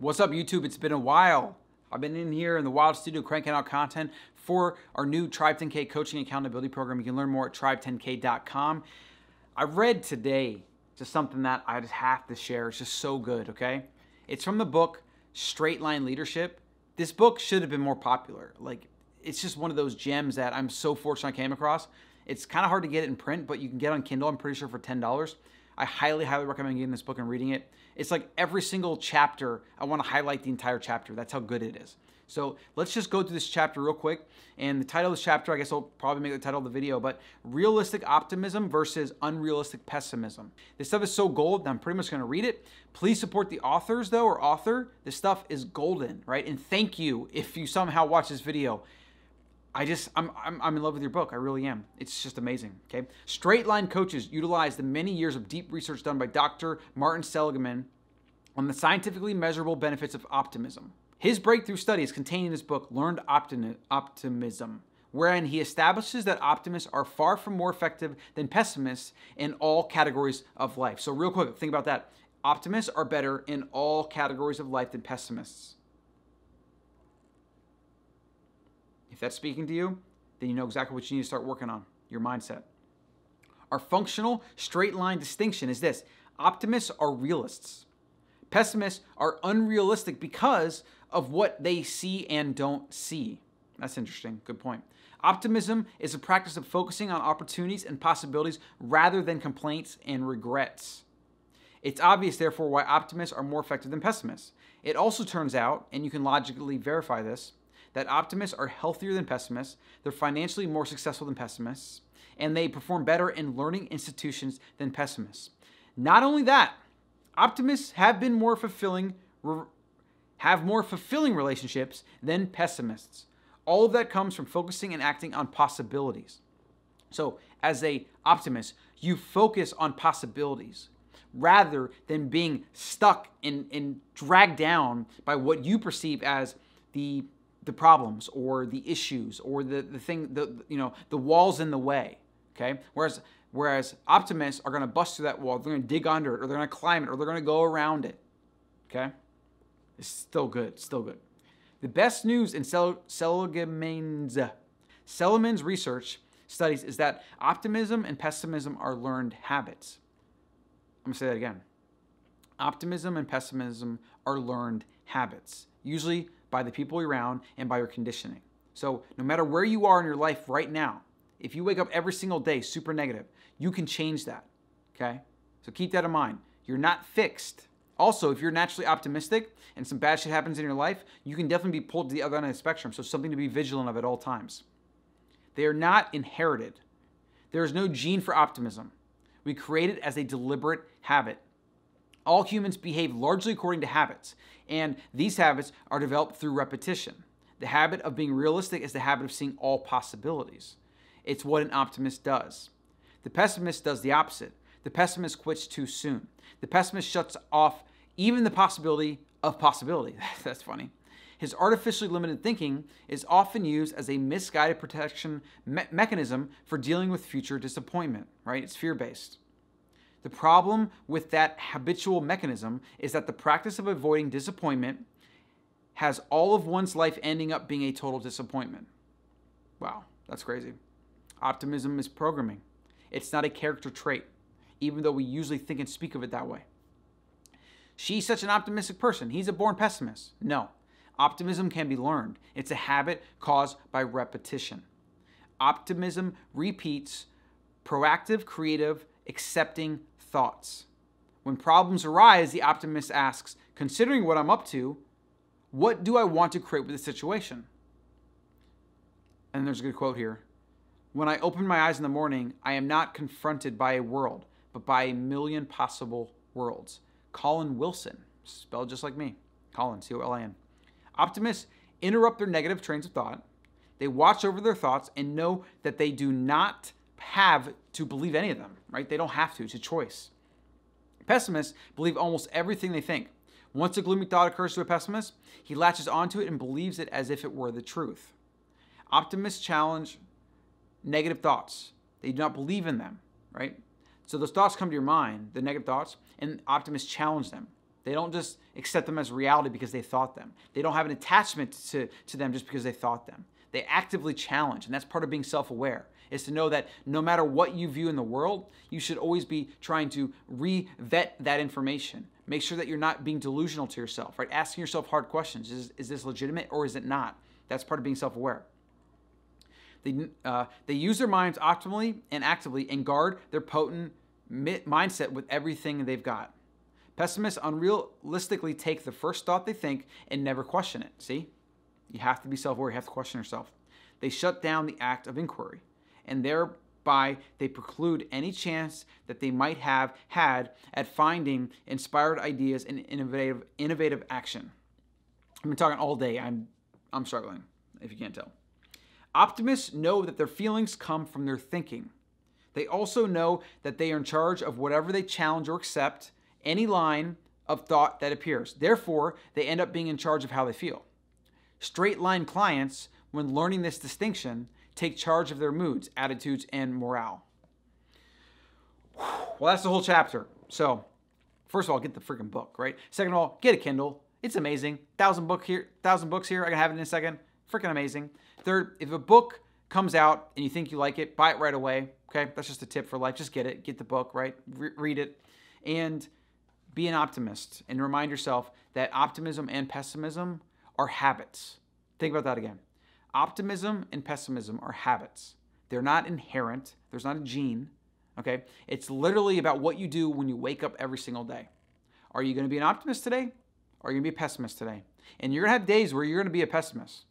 What's up, YouTube? It's been a while. I've been in here in the Wild Studio cranking out content for our new Tribe 10K coaching accountability program. You can learn more at tribe10k.com. I read today just something that I just have to share. It's just so good, okay? It's from the book Straight Line Leadership. This book should have been more popular. Like, it's just one of those gems that I'm so fortunate I came across. It's kind of hard to get it in print, but you can get it on Kindle, I'm pretty sure, for $10. I highly, highly recommend getting this book and reading it. It's like every single chapter, I want to highlight the entire chapter. That's how good it is. So let's just go through this chapter real quick. And the title of this chapter, I guess I'll probably make the title of the video, but realistic optimism versus unrealistic pessimism. This stuff is so gold, I'm pretty much to read it. Please support the authors though, or author. This stuff is golden, right? And thank you if you somehow watch this video. I just, I'm, I'm, I'm in love with your book. I really am. It's just amazing. Okay. Straight line coaches utilize the many years of deep research done by Dr. Martin Seligman on the scientifically measurable benefits of optimism. His breakthrough studies contained in his book, Learned Optimism, wherein he establishes that optimists are far from more effective than pessimists in all categories of life. So, real quick, think about that. Optimists are better in all categories of life than pessimists. If that's speaking to you, then you know exactly what you need to start working on your mindset. Our functional straight line distinction is this optimists are realists, pessimists are unrealistic because of what they see and don't see. That's interesting. Good point. Optimism is a practice of focusing on opportunities and possibilities rather than complaints and regrets. It's obvious, therefore, why optimists are more effective than pessimists. It also turns out, and you can logically verify this, that optimists are healthier than pessimists, they're financially more successful than pessimists, and they perform better in learning institutions than pessimists. Not only that, optimists have been more fulfilling have more fulfilling relationships than pessimists. All of that comes from focusing and acting on possibilities. So, as a optimist, you focus on possibilities rather than being stuck and, and dragged down by what you perceive as the the problems or the issues or the, the thing the you know the walls in the way okay? Whereas whereas optimists are going to bust through that wall they're going to dig under it or they're going to climb it or they're going to go around it okay? It's still good still good. The best news in Sel- Seligman's Seligman's research studies is that optimism and pessimism are learned habits. I'm going to say that again. Optimism and pessimism are learned habits. Usually by the people around, and by your conditioning. So, no matter where you are in your life right now, if you wake up every single day super negative, you can change that. Okay? So, keep that in mind. You're not fixed. Also, if you're naturally optimistic and some bad shit happens in your life, you can definitely be pulled to the other end of the spectrum. So, something to be vigilant of at all times. They are not inherited. There is no gene for optimism. We create it as a deliberate habit. All humans behave largely according to habits, and these habits are developed through repetition. The habit of being realistic is the habit of seeing all possibilities. It's what an optimist does. The pessimist does the opposite. The pessimist quits too soon. The pessimist shuts off even the possibility of possibility. That's funny. His artificially limited thinking is often used as a misguided protection me- mechanism for dealing with future disappointment, right? It's fear based. The problem with that habitual mechanism is that the practice of avoiding disappointment has all of one's life ending up being a total disappointment. Wow, that's crazy. Optimism is programming. It's not a character trait, even though we usually think and speak of it that way. She's such an optimistic person. He's a born pessimist. No. Optimism can be learned. It's a habit caused by repetition. Optimism repeats proactive, creative, accepting thoughts. When problems arise, the optimist asks, considering what I'm up to, what do I want to create with the situation? And there's a good quote here. When I open my eyes in the morning, I am not confronted by a world, but by a million possible worlds. Colin Wilson, spelled just like me. Colin, C O L I N. Optimists interrupt their negative trains of thought. They watch over their thoughts and know that they do not have to believe any of them, right? They don't have to, it's a choice. Pessimists believe almost everything they think. Once a gloomy thought occurs to a pessimist, he latches onto it and believes it as if it were the truth. Optimists challenge negative thoughts. They do not believe in them, right? So those thoughts come to your mind, the negative thoughts, and optimists challenge them. They don't just accept them as reality because they thought them. They don't have an attachment to, to them just because they thought them. They actively challenge, and that's part of being self aware, is to know that no matter what you view in the world, you should always be trying to re vet that information. Make sure that you're not being delusional to yourself, right? Asking yourself hard questions is, is this legitimate or is it not? That's part of being self aware. They, uh, they use their minds optimally and actively and guard their potent mindset with everything they've got. Pessimists unrealistically take the first thought they think and never question it. See? You have to be self aware, you have to question yourself. They shut down the act of inquiry, and thereby they preclude any chance that they might have had at finding inspired ideas and innovative, innovative action. I've been talking all day. I'm, I'm struggling, if you can't tell. Optimists know that their feelings come from their thinking. They also know that they are in charge of whatever they challenge or accept, any line of thought that appears. Therefore, they end up being in charge of how they feel. Straight line clients, when learning this distinction, take charge of their moods, attitudes, and morale. Well, that's the whole chapter. So, first of all, get the freaking book, right? Second of all, get a Kindle. It's amazing. Thousand book here, thousand books here. I can have it in a second. Freaking amazing. Third, if a book comes out and you think you like it, buy it right away. Okay, that's just a tip for life. Just get it, get the book, right? Re- read it, and be an optimist. And remind yourself that optimism and pessimism are habits. Think about that again. Optimism and pessimism are habits. They're not inherent. There's not a gene. Okay, it's literally about what you do when you wake up every single day. Are you going to be an optimist today? Or are you going to be a pessimist today? And you're going to have days where you're going to be a pessimist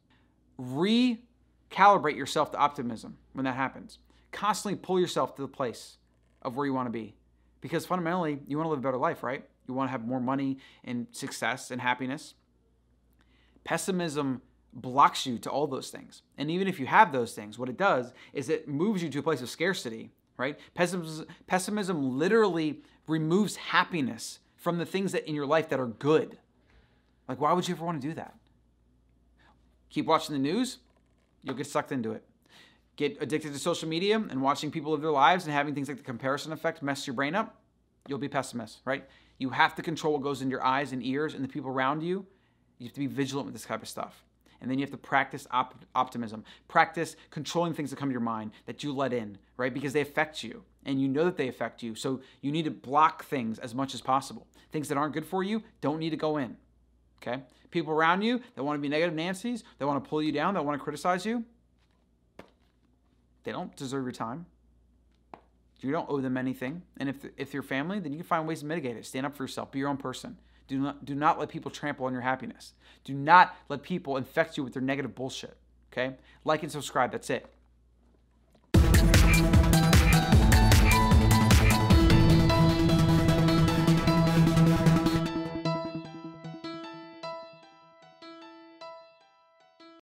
recalibrate yourself to optimism when that happens. Constantly pull yourself to the place of where you want to be. Because fundamentally, you want to live a better life, right? You want to have more money and success and happiness. Pessimism blocks you to all those things. And even if you have those things, what it does is it moves you to a place of scarcity, right? Pessimism, pessimism literally removes happiness from the things that in your life that are good. Like, why would you ever want to do that? Keep watching the news, you'll get sucked into it. Get addicted to social media and watching people live their lives and having things like the comparison effect mess your brain up, you'll be pessimist, right? You have to control what goes in your eyes and ears and the people around you. You have to be vigilant with this type of stuff. And then you have to practice op- optimism. Practice controlling things that come to your mind that you let in, right? Because they affect you and you know that they affect you. So you need to block things as much as possible. Things that aren't good for you don't need to go in. Okay? People around you that want to be negative Nancy's, that want to pull you down, that want to criticize you, they don't deserve your time. You don't owe them anything. And if, if you're family, then you can find ways to mitigate it. Stand up for yourself. Be your own person. Do not, do not let people trample on your happiness. Do not let people infect you with their negative bullshit. Okay? Like and subscribe. That's it.